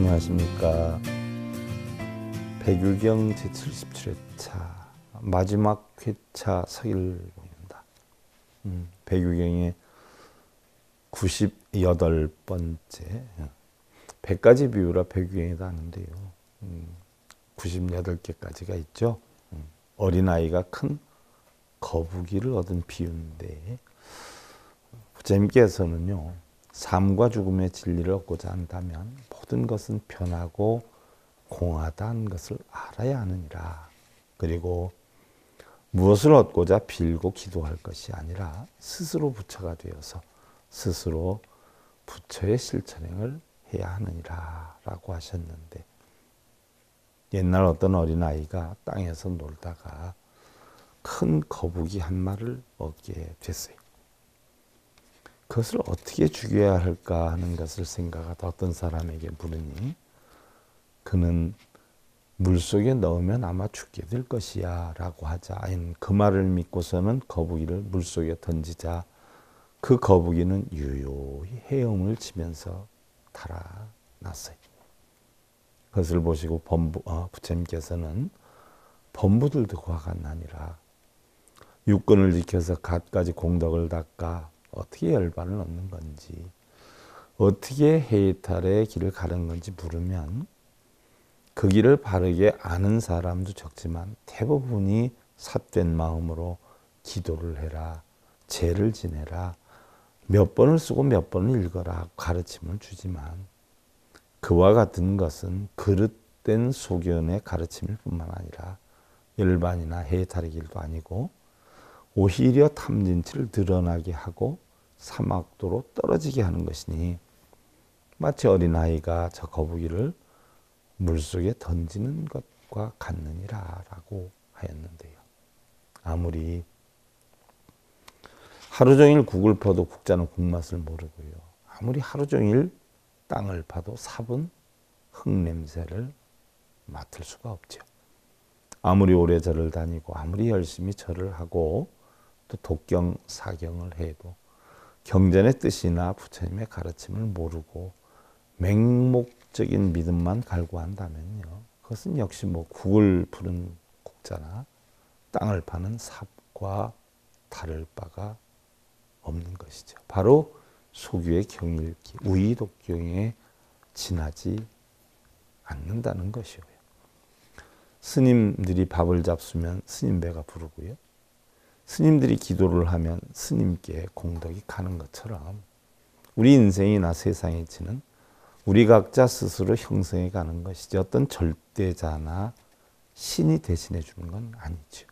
안녕하십니까. 백유경 제77회차 마지막 회차 서일봉입니다. 음, 백유경의 98번째 100가지 비유라 백유경이다 하는데요. 음, 98개까지가 있죠. 음, 어린아이가 큰 거북이를 얻은 비유인데 부처님께서는요. 삶과 죽음의 진리를 얻고자 한다면 모든 것은 변하고 공하다는 것을 알아야 하느니라. 그리고 무엇을 얻고자 빌고 기도할 것이 아니라 스스로 부처가 되어서 스스로 부처의 실천행을 해야 하느니라 라고 하셨는데 옛날 어떤 어린아이가 땅에서 놀다가 큰 거북이 한 마리를 얻게 됐어요. 그것을 어떻게 죽여야 할까 하는 것을 생각하다 어떤 사람에게 물으니 그는 물속에 넣으면 아마 죽게 될 것이야 라고 하자 그 말을 믿고서는 거북이를 물속에 던지자 그 거북이는 유유히 헤엄을 치면서 달아났어요. 그것을 보시고 범부, 어, 부처님께서는 범부들도 화가 나니라 육군을 지켜서 갖가지 공덕을 닦아 어떻게 열반을 얻는 건지 어떻게 해탈의 길을 가는 건지 물으면 그 길을 바르게 아는 사람도 적지만 대부분이 삿된 마음으로 기도를 해라 죄를 지내라 몇 번을 쓰고 몇 번을 읽어라 가르침을 주지만 그와 같은 것은 그릇된 소견의 가르침일 뿐만 아니라 열반이나 해탈의 길도 아니고 오히려 탐진치를 드러나게 하고 사막도로 떨어지게 하는 것이니 마치 어린아이가 저 거북이를 물속에 던지는 것과 같느니라 라고 하였는데요. 아무리 하루 종일 국을 퍼도 국자는 국맛을 모르고요. 아무리 하루 종일 땅을 파도 삽은 흙냄새를 맡을 수가 없죠. 아무리 오래 절을 다니고 아무리 열심히 절을 하고 또 독경 사경을 해도 경전의 뜻이나 부처님의 가르침을 모르고 맹목적인 믿음만 갈구한다면요. 그것은 역시 뭐 국을 푸는 국자나 땅을 파는 삽과 다를 바가 없는 것이죠. 바로 소규의 경일기, 우이독경에 지나지 않는다는 것이고요. 스님들이 밥을 잡수면 스님 배가 부르고요. 스님들이 기도를 하면 스님께 공덕이 가는 것처럼 우리 인생이나 세상에 지는 우리 각자 스스로 형성해 가는 것이지 어떤 절대자나 신이 대신해 주는 건 아니죠.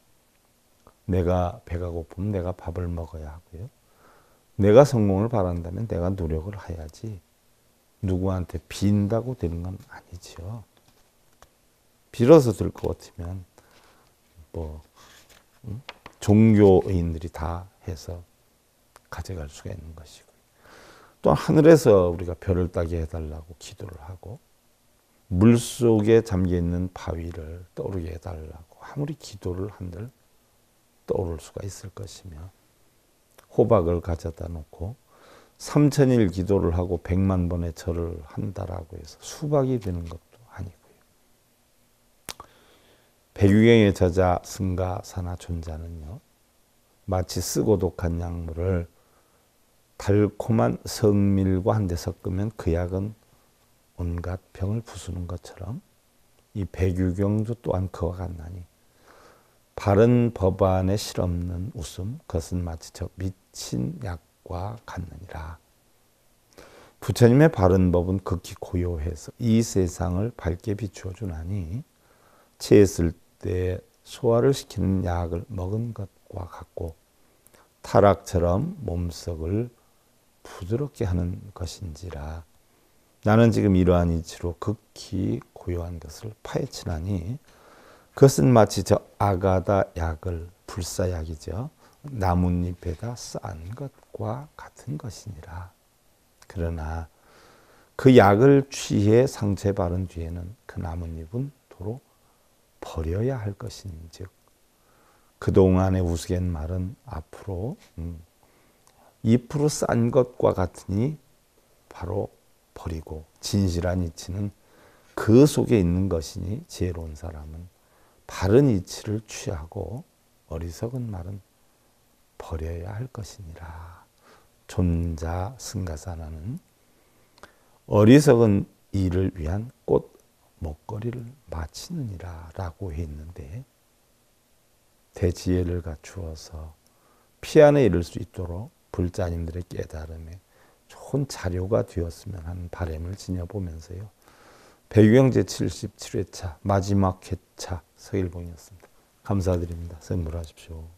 내가 배가 고프면 내가 밥을 먹어야 하고요. 내가 성공을 바란다면 내가 노력을 해야지 누구한테 빈다고 되는 건 아니죠. 빌어서 될 것 같으면 뭐 음? 종교인들이 다 해서 가져갈 수가 있는 것이고 또 하늘에서 우리가 별을 따게 해달라고 기도를 하고 물 속에 잠겨 있는 바위를 떠오르게 해달라고 아무리 기도를 한들 떠오를 수가 있을 것이며 호박을 가져다 놓고 삼천일 기도를 하고 백만 번의 절을 한다라고 해서 수박이 되는 것도 아니고요. 백유경의 저자 승가 사나 존자는요. 마치 쓰고 독한 약물을 달콤한 성밀과 한데 섞으면 그 약은 온갖 병을 부수는 것처럼 이 백유경도 또한 그와 같나니 바른 법안에 실없는 웃음 그것은 마치 저 미친 약과 같느니라. 부처님의 바른 법은 극히 고요해서 이 세상을 밝게 비추어 주나니 체했을 때 소화를 시키는 약을 먹은 것과 같고 타락처럼 몸속을 부드럽게 하는 것인지라 나는 지금 이러한 이치로 극히 고요한 것을 파헤치나니 그것은 마치 저 아가다 약을 불사약이죠. 나뭇잎에다 싼 것과 같은 것이니라. 그러나 그 약을 취해 상처에 바른 뒤에는 그 나뭇잎은 도로 버려야 할 것인즉 그동안의 우스갯 말은 앞으로 음, 2%싼 것과 같으니 바로 버리고 진실한 이치는 그 속에 있는 것이니 지혜로운 사람은 바른 이치를 취하고 어리석은 말은 버려야 할 것이니라. 존자 승가사나는 어리석은 일을 위한 꽃 먹거리를 마치느니라 라고 했는데 대지혜를 갖추어서 피안에 이를 수 있도록 불자님들의 깨달음에 좋은 자료가 되었으면 하는 바람을 지녀보면서요. 배경 제77회차 마지막 회차 서일봉이었습니다. 감사드립니다. 선물하십시오.